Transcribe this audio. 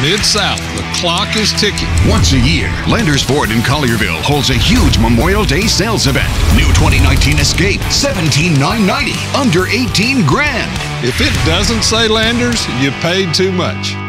Mid South, the clock is ticking. Once a year, Landers Ford in Collierville holds a huge Memorial Day sales event. New 2019 Escape, 17990, under 18 grand. If it doesn't say Landers, you paid too much.